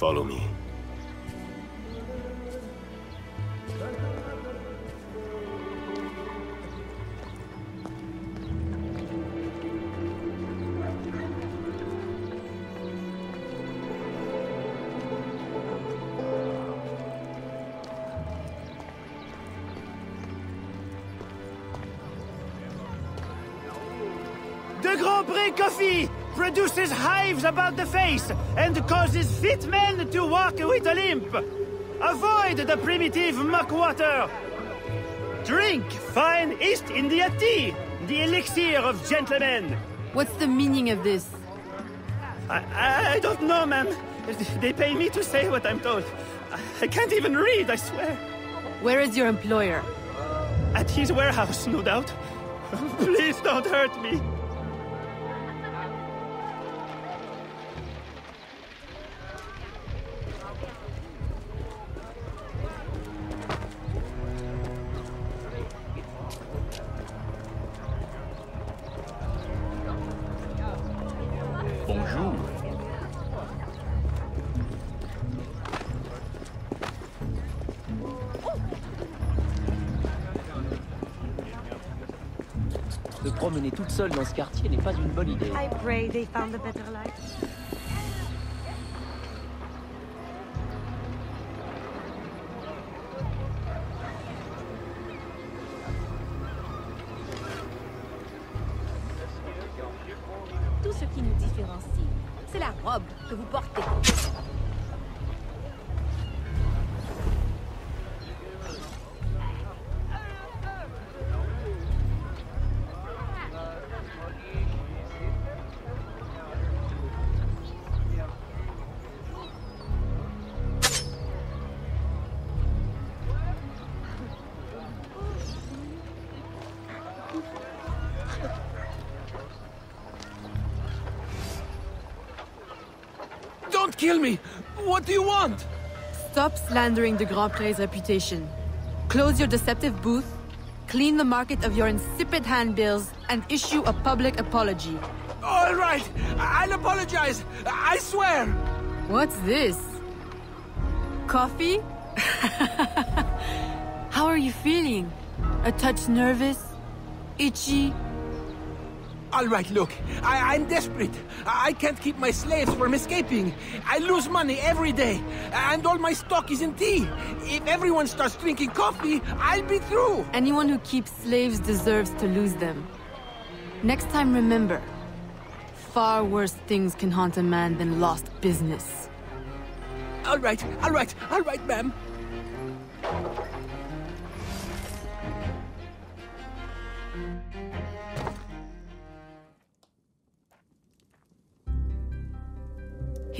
Follow me. The Grand Prix coffee produces hives about the face and causes fit men to walk with a limp. Avoid the primitive muck water. Drink fine East India tea, the elixir of gentlemen. What's the meaning of this? I, I don't know, ma'am. They pay me to say what I'm told. I can't even read, I swear. Where is your employer? At his warehouse, no doubt. Please don't hurt me. Seule dans ce quartier n'est pas une bonne idée. I pray they found a better life. Kill me! What do you want? Stop slandering the Grandpré's reputation. Close your deceptive booth, clean the market of your insipid handbills, and issue a public apology. All right, I'll apologize. I swear. What's this? Coffee? How are you feeling? A touch nervous? Itchy? All right, look, I, I'm desperate. I I can't keep my slaves from escaping. I lose money every day, and all my stock is in tea. If everyone starts drinking coffee, I'll be through. Anyone who keeps slaves deserves to lose them. Next time, remember far worse things can haunt a man than lost business. All right, all right, all right, ma'am.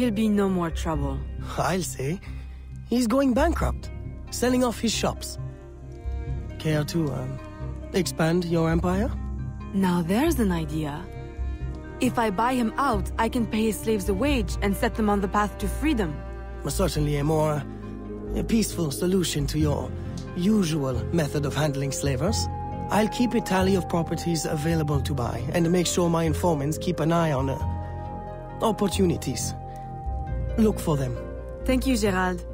He'll be no more trouble. I'll say. He's going bankrupt, selling off his shops. Care to um, expand your empire? Now there's an idea. If I buy him out, I can pay his slaves a wage and set them on the path to freedom. Certainly a more a peaceful solution to your usual method of handling slavers. I'll keep a tally of properties available to buy and make sure my informants keep an eye on uh, opportunities. Look for them. Thank you, Gerald.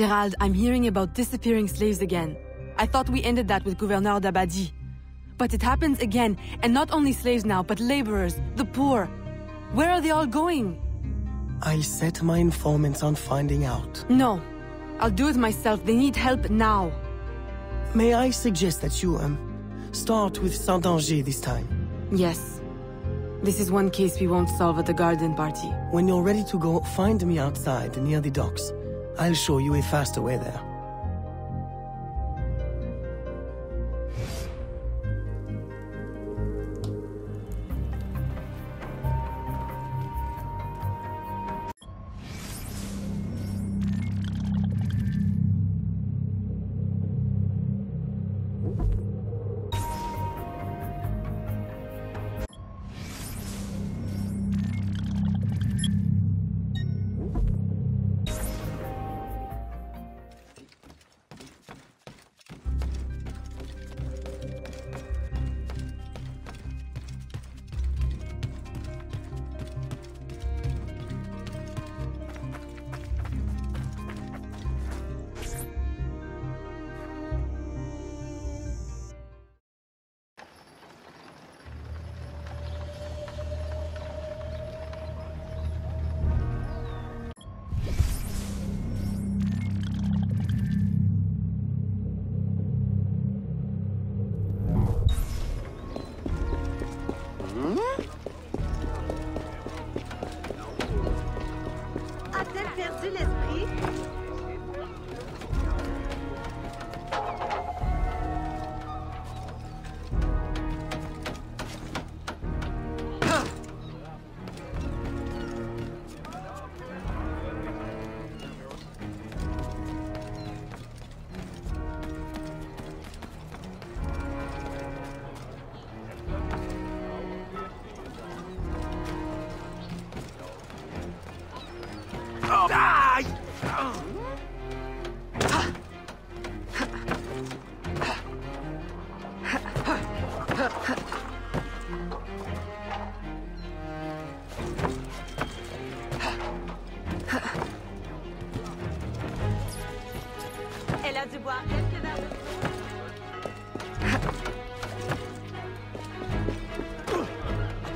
Gerald, I'm hearing about disappearing slaves again. I thought we ended that with Gouverneur d'Abbadie. But it happens again, and not only slaves now, but laborers, the poor. Where are they all going? I'll set my informants on finding out. No. I'll do it myself. They need help now. May I suggest that you, um, start with Saint-Danger this time? Yes. This is one case we won't solve at the garden party. When you're ready to go, find me outside near the docks. I'll show you a faster way there.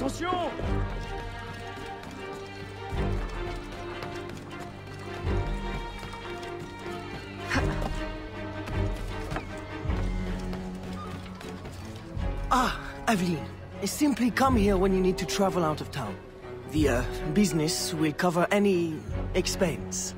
Attention Ah, Aveline. Simply come here when you need to travel out of town. The, uh, business will cover any expense.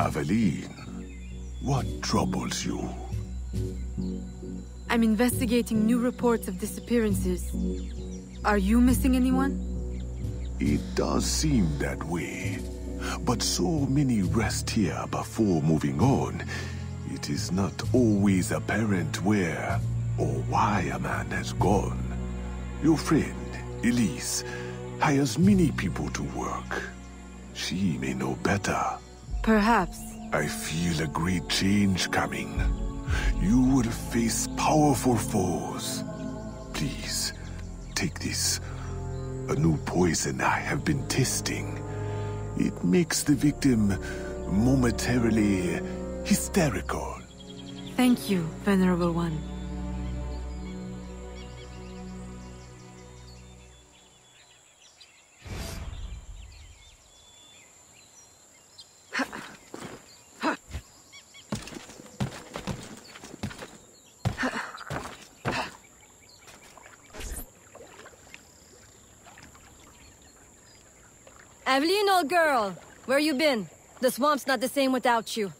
Aveline, what troubles you? I'm investigating new reports of disappearances. Are you missing anyone? It does seem that way. But so many rest here before moving on. It is not always apparent where or why a man has gone. Your friend, Elise, hires many people to work. She may know better. Perhaps. I feel a great change coming. You will face powerful foes. Please, take this. A new poison I have been testing. It makes the victim momentarily hysterical. Thank you, Venerable One. Aveline, old girl, where you been? The swamp's not the same without you.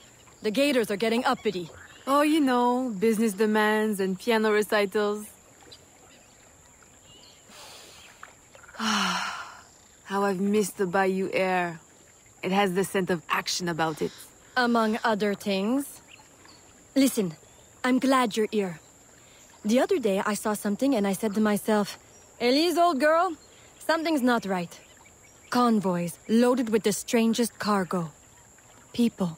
The gators are getting uppity. Oh, you know, business demands and piano recitals. How I've missed the bayou air. It has the scent of action about it. Among other things. Listen, I'm glad you're here. The other day I saw something and I said to myself, Elise, old girl, something's not right. Convoys loaded with the strangest cargo. People.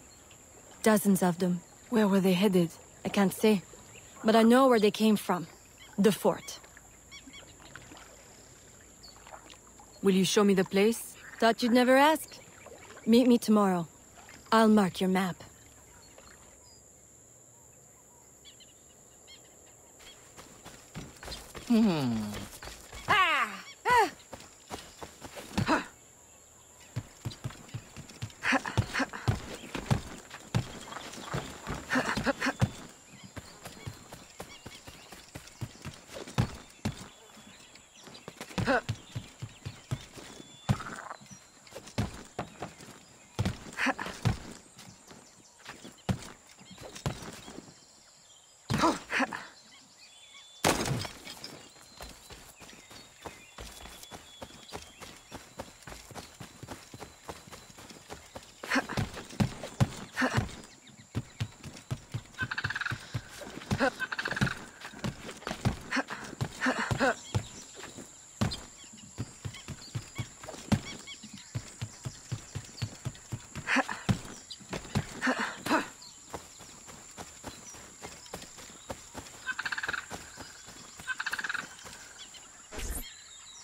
Dozens of them. Where were they headed? I can't say. But I know where they came from. The fort. Will you show me the place? Thought you'd never ask. Meet me tomorrow. I'll mark your map. Hmm.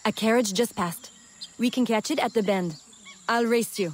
A carriage just passed. We can catch it at the bend. I'll race you.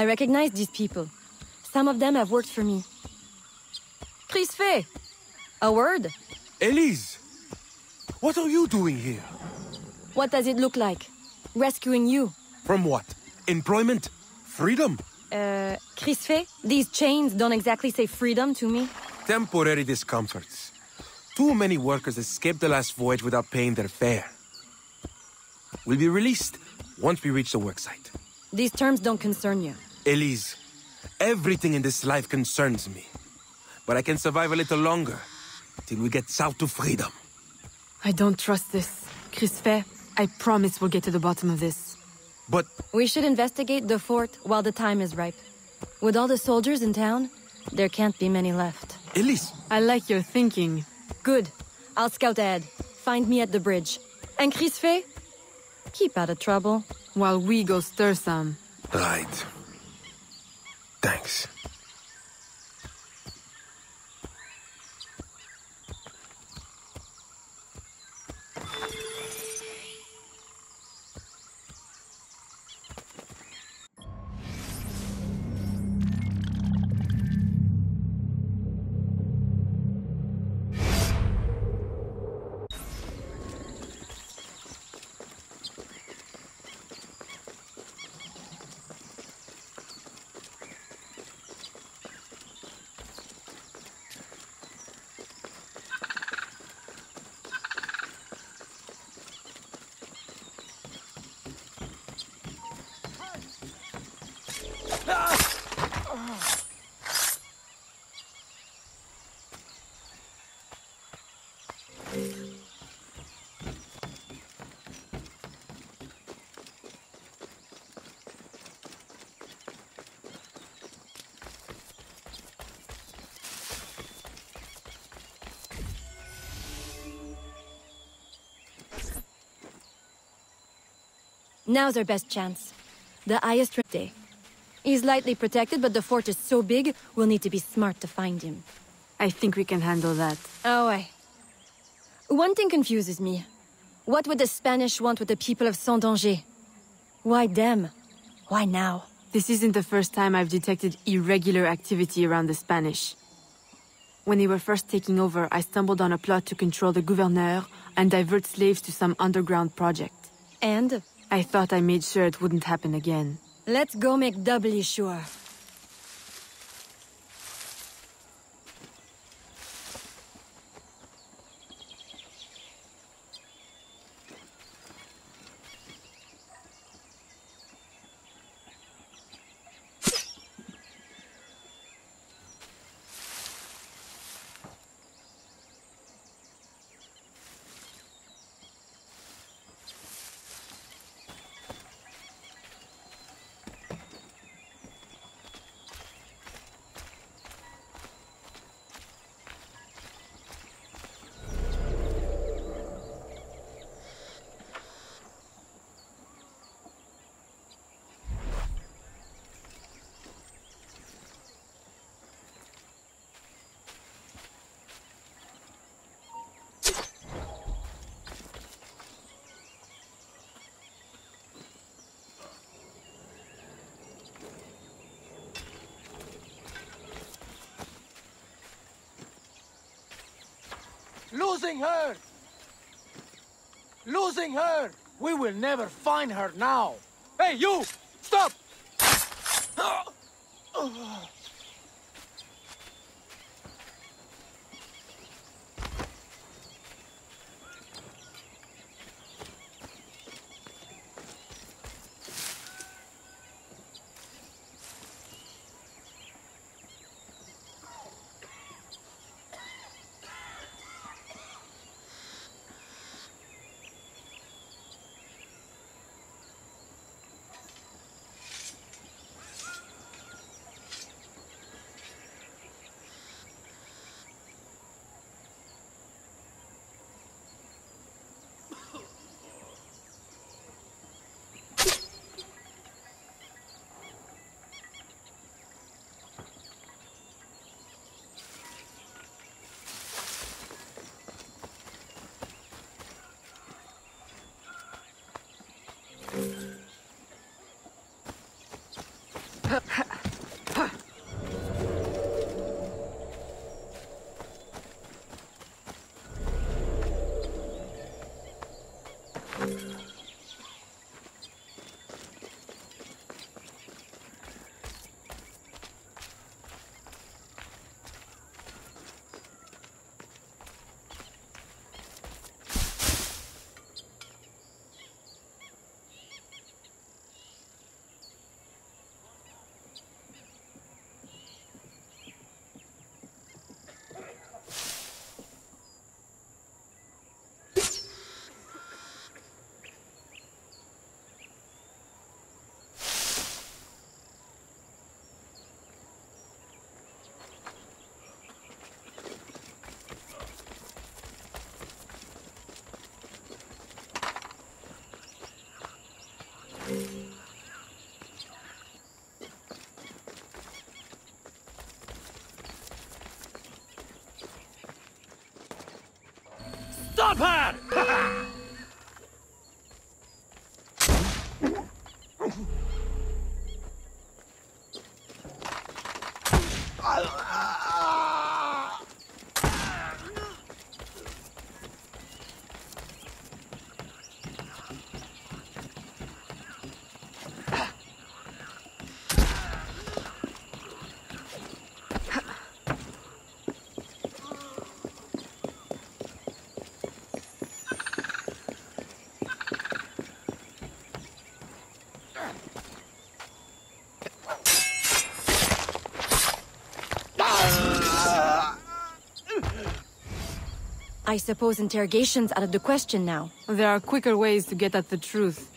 I recognize these people. Some of them have worked for me. Crisfe! A word? Elise! What are you doing here? What does it look like? Rescuing you. From what? Employment? Freedom? Uh, Crisfe, these chains don't exactly say freedom to me. Temporary discomforts. Too many workers escaped the last voyage without paying their fare. We'll be released once we reach the worksite. These terms don't concern you. Elise, everything in this life concerns me. But I can survive a little longer, till we get south to freedom. I don't trust this. Crisfe, I promise we'll get to the bottom of this. But We should investigate the fort while the time is ripe. With all the soldiers in town, there can't be many left. Elise, I like your thinking. Good. I'll scout ahead. Find me at the bridge. And Chris Fay? Keep out of trouble. While we go stir some. Right. Thanks. Now's our best chance. The highest day. He's lightly protected, but the fort is so big, we'll need to be smart to find him. I think we can handle that. Oh, I. One thing confuses me. What would the Spanish want with the people of Saint-Danger? Why them? Why now? This isn't the first time I've detected irregular activity around the Spanish. When they were first taking over, I stumbled on a plot to control the gouverneur and divert slaves to some underground project. And? I thought I made sure it wouldn't happen again. Let's go make doubly sure. Losing her! Losing her! We will never find her now! Hey, you! Stop her! I suppose interrogation's out of the question now. There are quicker ways to get at the truth.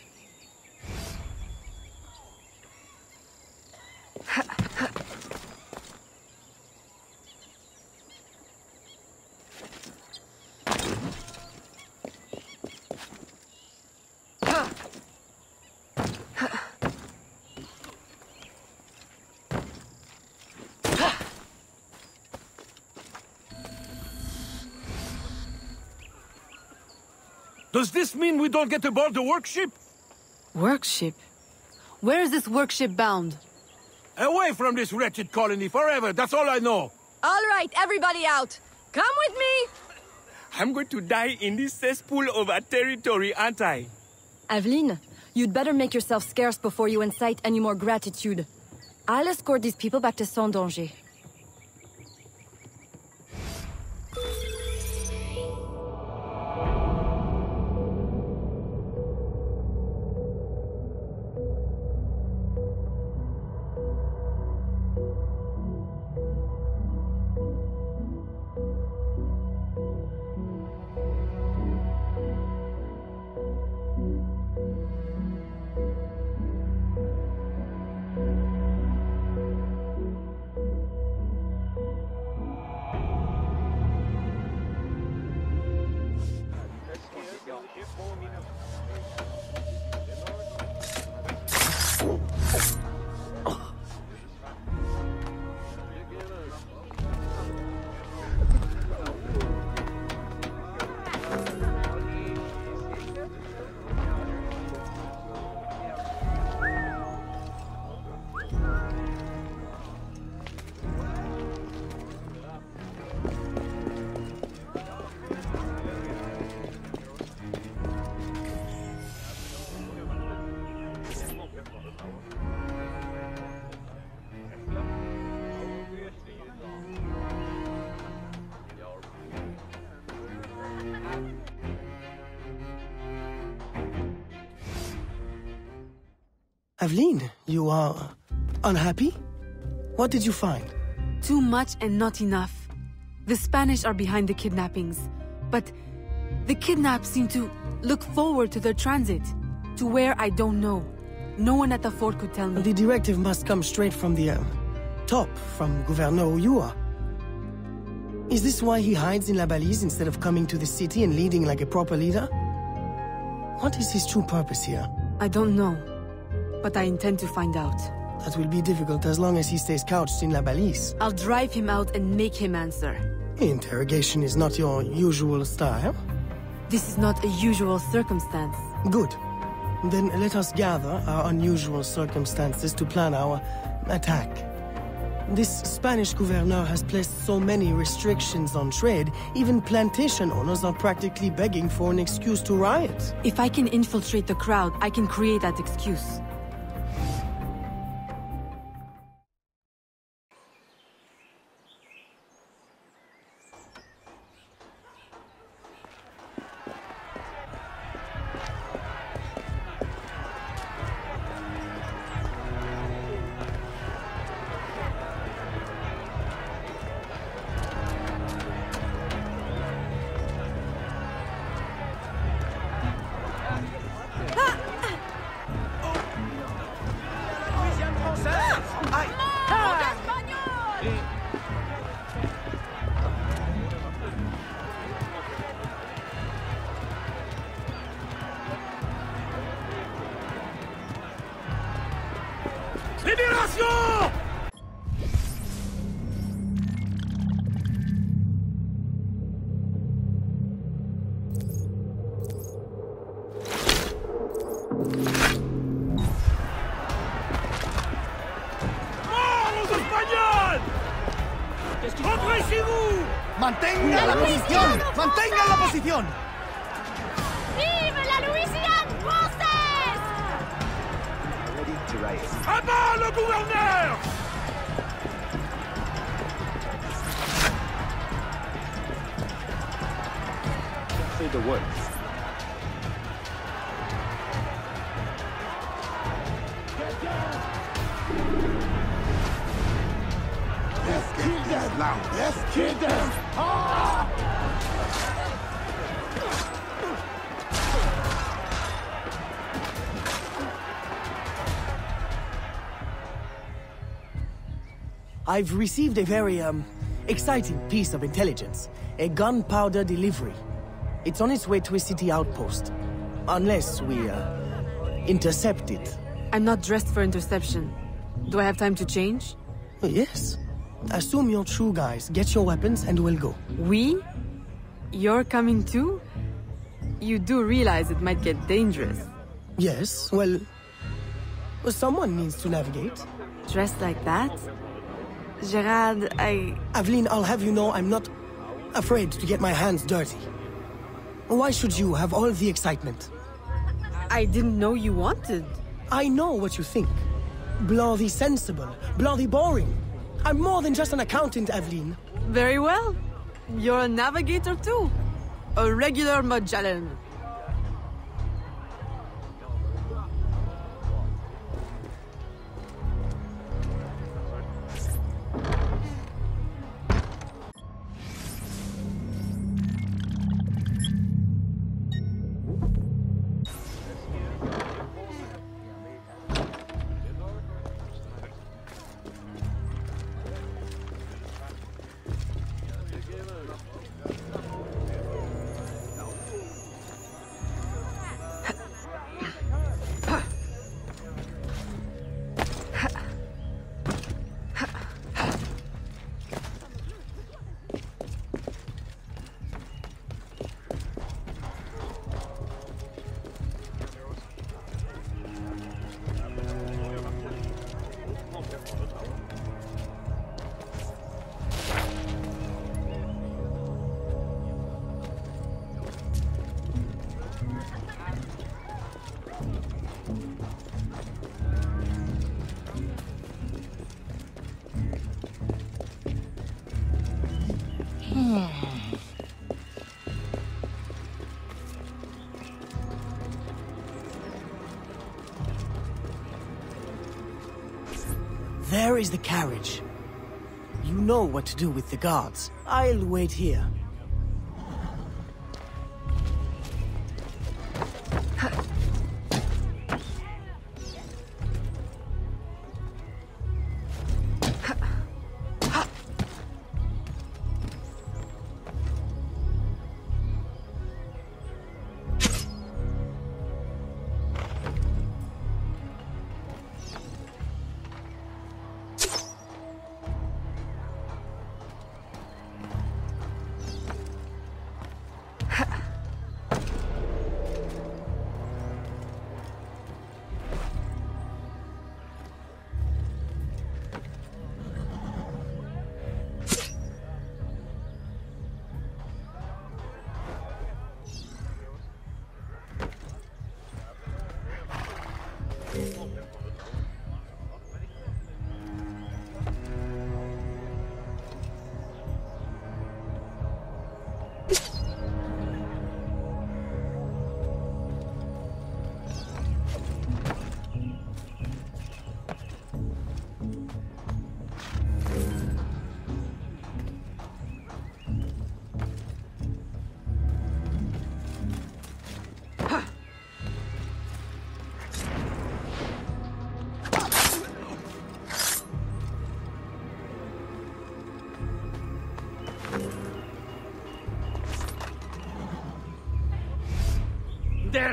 Does this mean we don't get aboard the workship? Workship? Where is this workship bound? Away from this wretched colony forever, that's all I know. All right, everybody out! Come with me! I'm going to die in this cesspool of a territory, aren't I? Aveline, you'd better make yourself scarce before you incite any more gratitude. I'll escort these people back to Saint Aveline, you are unhappy? What did you find? Too much and not enough. The Spanish are behind the kidnappings, but the kidnapped seem to look forward to their transit, to where I don't know. No one at the fort could tell me. The directive must come straight from the uh, top, from Gouverneur Ulloa. Is this why he hides in La Balise instead of coming to the city and leading like a proper leader? What is his true purpose here? I don't know, but I intend to find out. That will be difficult as long as he stays couched in La Balise. I'll drive him out and make him answer. Interrogation is not your usual style. This is not a usual circumstance. Good. Then let us gather our unusual circumstances to plan our attack. This Spanish gouverneur has placed so many restrictions on trade, even plantation owners are practically begging for an excuse to riot. If I can infiltrate the crowd, I can create that excuse. ¡Mantenga la posición! ¡Mantenga la posición! Vive la Louisiane française À bas le gouverneur Say the word. Let's kill them! Let's kill them! I've received a very, um, exciting piece of intelligence. A gunpowder delivery. It's on its way to a city outpost. Unless we, uh, intercept it. I'm not dressed for interception. Do I have time to change? Oh, Yes. Assume you're true guys. Get your weapons and we'll go. We? You're coming too? You do realize it might get dangerous. Yes, well... someone needs to navigate. Dressed like that? Gerard, I... Aveline, I'll have you know I'm not afraid to get my hands dirty. Why should you have all the excitement? I didn't know you wanted. I know what you think. Bloody sensible, bloody boring. I'm more than just an accountant, Aveline. Very well. You're a navigator too. A regular Magellan. Is the carriage. You know what to do with the guards. I'll wait here.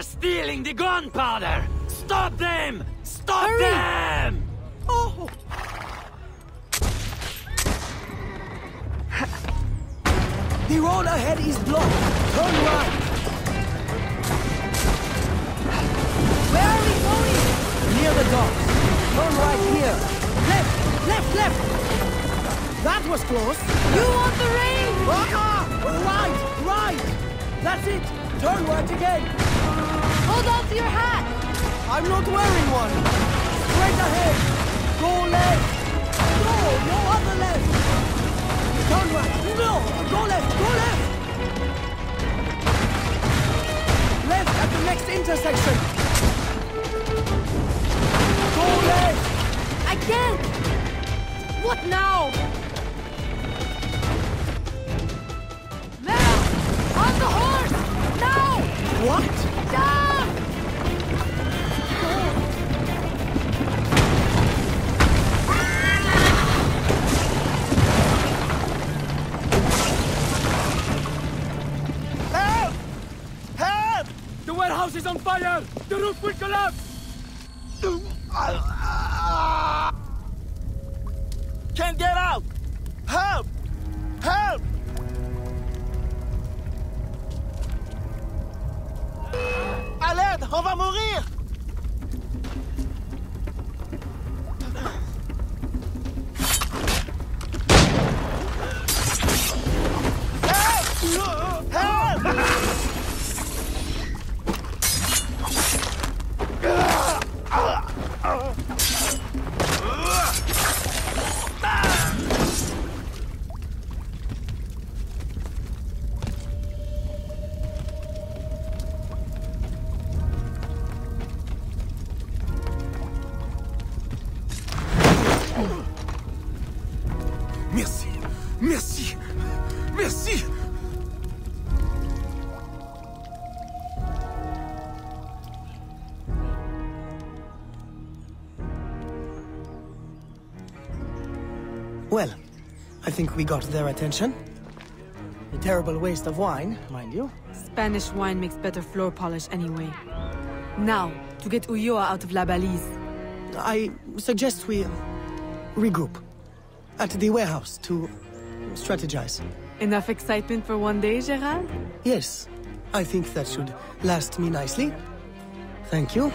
They're stealing the gunpowder! Stop them! Stop Hurry! them! Oh! The road ahead is blocked. Turn right. Where are we going? Near the docks. Turn right here. Left, left, left. That was close! You want the ring! Ah! Right! Right! That's it! Turn right again! Hold on to your hat! I'm not wearing one! Straight ahead! Go left! No! No other left! Turn right! No! Go left! Go left! Left at the next intersection! Go left! I can't! What now? Merci. Merci. Well, I think we got their attention. A terrible waste of wine, mind you. Spanish wine makes better floor polish anyway. Now, to get Ulloa out of La Balise. I suggest we regroup at the warehouse to strategize. Enough excitement for one day, Gérald? Yes, I think that should last me nicely. Thank you.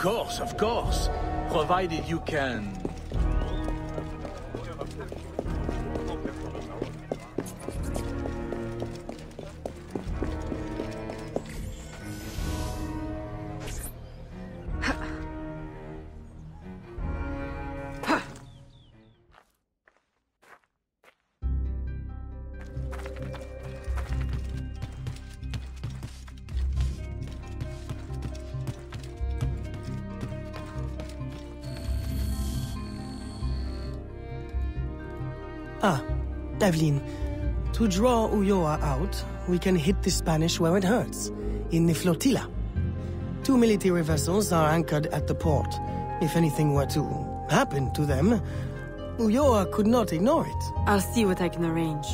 Course, of course. Provided you can. Aveline. To draw Ulloa out, we can hit the Spanish where it hurts, in the flotilla. Two military vessels are anchored at the port. If anything were to happen to them, Ulloa could not ignore it. I'll see what I can arrange.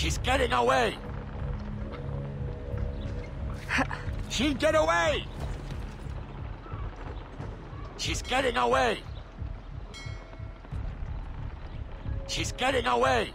She's getting away! She'll get away! She's getting away! She's getting away!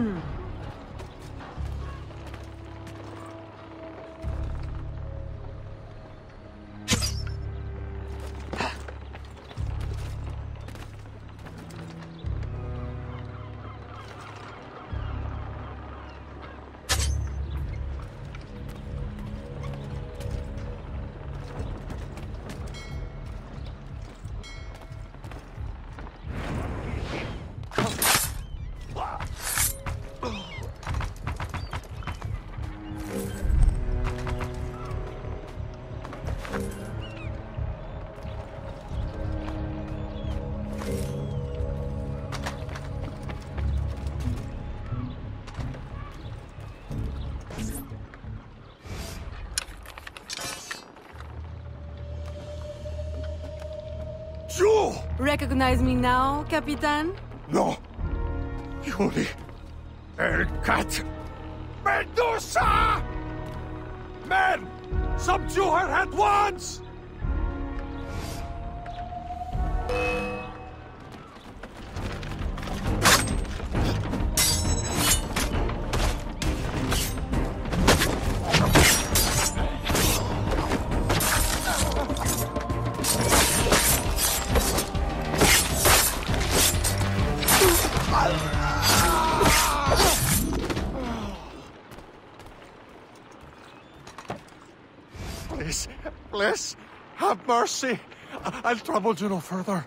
Mm. Recognize me now, Capitan? No. Yuri. Cat. Medusa! Men! Subdue her at once! Mercy. I'll trouble you no further.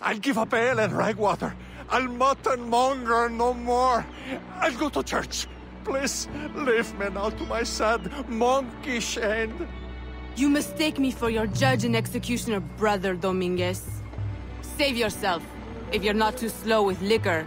I'll give up ale and ragwater. I'll mutton monger no more. I'll go to church. Please, leave me now to my sad, monkish end. You mistake me for your judge and executioner brother, Dominguez. Save yourself, if you're not too slow with liquor.